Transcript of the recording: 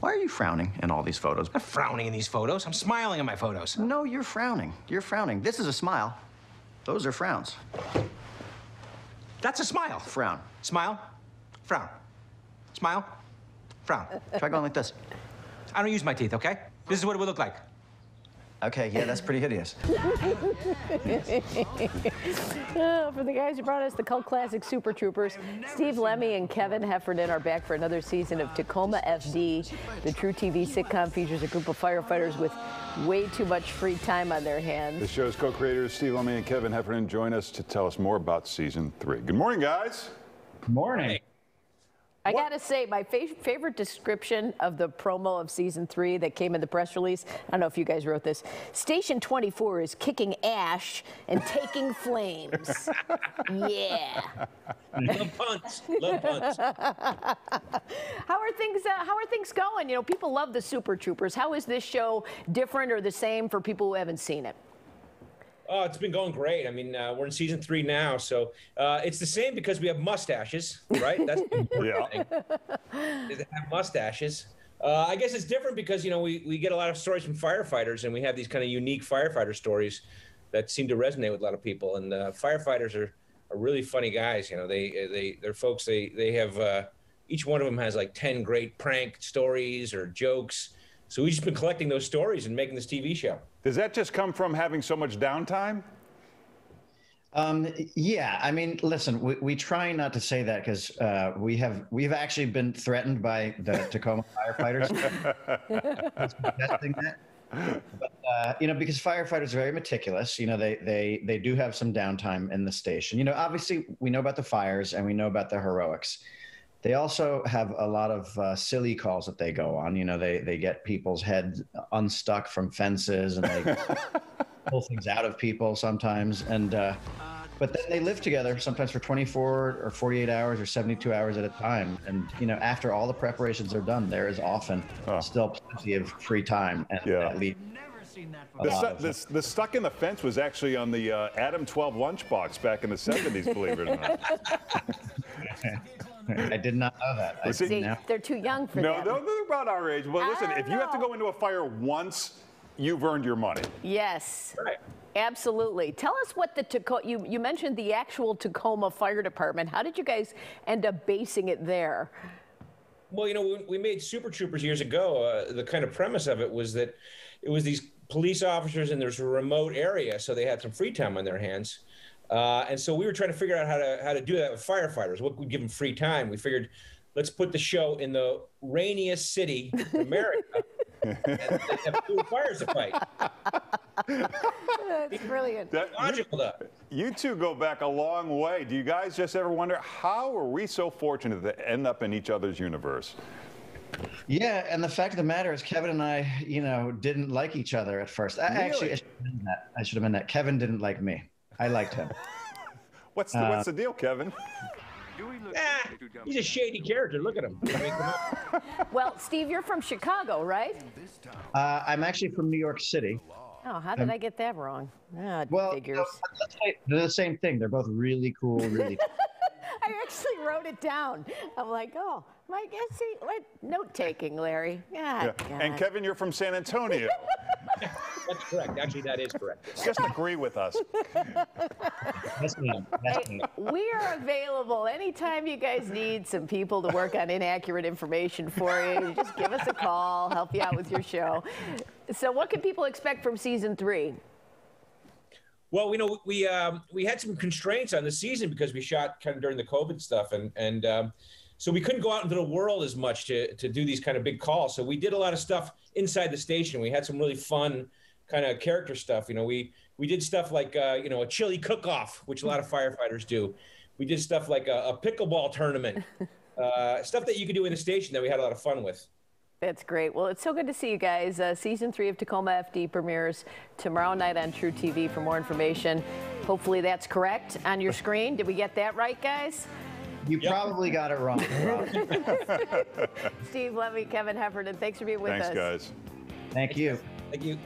Why are you frowning in all these photos? I'm not frowning in these photos. I'm smiling in my photos. No, you're frowning. You're frowning. This is a smile. Those are frowns. That's a smile. Frown. Smile, frown. Smile, frown. Try going like this. I don't use my teeth, okay? This is what it would look like. Okay, yeah, that's pretty hideous. Oh, for the guys who brought us the cult classic Super Troopers, Steve Lemme and Kevin Heffernan are back for another season of Tacoma FD. The truTV sitcom features a group of firefighters with way too much free time on their hands. The show's co-creators Steve Lemme and Kevin Heffernan join us to tell us more about season three. Good morning, guys. Good morning. I gotta say, my fa- favorite description of the promo of season three that came in the press release, I don't know if you guys wrote this. Station 24 is kicking ash and taking flames. yeah. Love punts. Love punts. How are things? Uh, how are things going? You know, people love the Super Troopers. How is this show different or the same for people who haven't seen it? Oh, it's been going great. I mean, uh, we're in season three now, so uh, it's the same because we have mustaches, right? That's the important Yeah. thing. Have mustaches. Uh, I guess it's different because you know we, we get a lot of stories from firefighters, and we have these kind of unique firefighter stories that seem to resonate with a lot of people. And uh, firefighters are, are really funny guys. You know, they they they're folks. They they have uh, each one of them has like ten great prank stories or jokes. So we've just been collecting those stories and making this TV show. Does that just come from having so much downtime? Um, yeah, I mean, listen, we, we try not to say that because uh, we have we've actually been threatened by the Tacoma firefighters suggesting that. But, uh, you know, because firefighters are very meticulous. You know, they they they do have some downtime in the station. You know, obviously we know about the fires and we know about the heroics. They also have a lot of uh, silly calls that they go on. You know, they they get people's heads unstuck from fences and they pull things out of people sometimes. And uh, but then they live together sometimes for 24 or 48 hours or 72 hours at a time. And you know, after all the preparations are done, there is often still plenty of free time. And Yeah. that leaves The, stu- the, the stuck in the fence was actually on the uh, Adam 12 lunchbox back in the 70s, believe it or not. I did not know that. I See, now- they're too young for No, that. no, they're about our age. Well, listen, if you have to go into a fire once, you've earned your money. Yes. Right. Absolutely. Tell us what the Tacoma, you, you mentioned the actual Tacoma Fire Department. How did you guys end up basing it there? Well, you know, when we made Super Troopers years ago, uh, the kind of premise of it was that it was these police officers and there's a remote area, so they had some free time on their hands. Uh, and so we were trying to figure out how to how to do that with firefighters. What would give them free time? We figured, let's put the show in the rainiest city in America, and they have two fires to fight. That's brilliant. That- Logical, though. You two go back a long way. Do you guys just ever wonder how are we so fortunate to end up in each other's universe? Yeah, and the fact of the matter is, Kevin and I, you know, didn't like each other at first. I, Actually, I Really? should, have been. I should have been that. Kevin didn't like me. I liked him. What's the, what's the deal, Kevin? Ah, he's a shady character. Look at him. I mean, come on. Well, Steve, you're from Chicago, right? Uh, I'm actually from New York City. Oh, how did I get that wrong? Ah, Well, figures. no, let's they're the same thing. They're both really cool, really. I actually wrote it down. I'm like, oh, my guess, see, what note taking, Larry? Ah, God. And Kevin, you're from San Antonio. That's correct. Actually, that is correct. just agree with us. That's me. That's me. We are available anytime you guys need some people to work on inaccurate information for you. You Just give us a call, help you out with your show. So, what can people expect from season three? Well, we know we um, we had some constraints on the season because we shot kind of during the COVID stuff, and and um, so we couldn't go out into the world as much to to do these kind of big calls. So we did a lot of stuff inside the station. We had some really fun kind of character stuff. You know, we we did stuff like uh, you know a chili cook-off, which a lot of firefighters do. We did stuff like a, a pickleball tournament, uh, stuff that you could do in the station that we had a lot of fun with. That's great. Well, it's so good to see you guys. Uh, season three of Tacoma FD premieres tomorrow night on truTV. For more information, hopefully that's correct on your screen. Did we get that right, guys? You probably got it wrong. Rob. Steve Levy, Kevin Heffernan, thanks for being with Thanks, us. Thanks, guys. Thank you. Thank you.